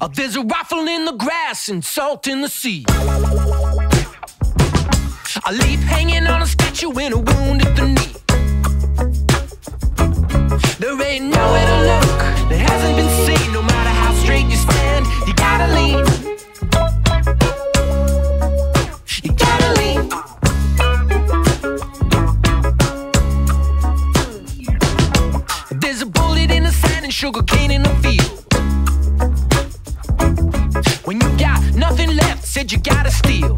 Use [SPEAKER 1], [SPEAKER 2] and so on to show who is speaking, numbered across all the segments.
[SPEAKER 1] Uh, ice and salt in the sea. A leaf hanging on a statue in a wound at the knee. There ain't nowhere to look that hasn't been seen. No matter how straight you stand, you gotta lean. You gotta lean. There's a bullet in the sand and sugar cane in the field. Nothing left, said you gotta steal.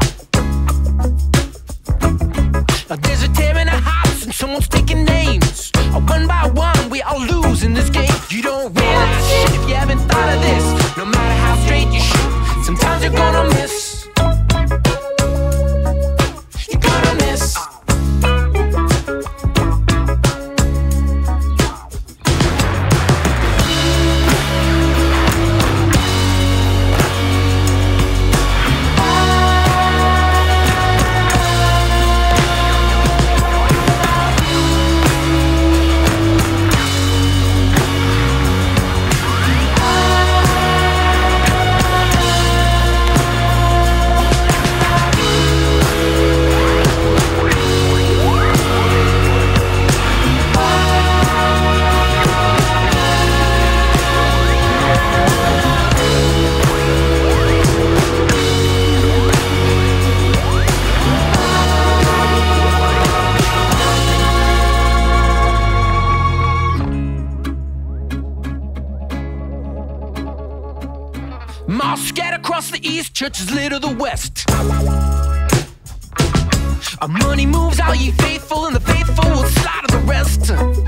[SPEAKER 1] Now There's a tear in the house and someone's taking names. Uh, one by one, we all lose in this game. You don't realize shit if you haven't thought of this. No matter how straight you shoot, sometimes you're gonna miss. Mosques scattered across the east, churches litter the west. Our money moves all ye faithful, and the faithful will slaughter the rest.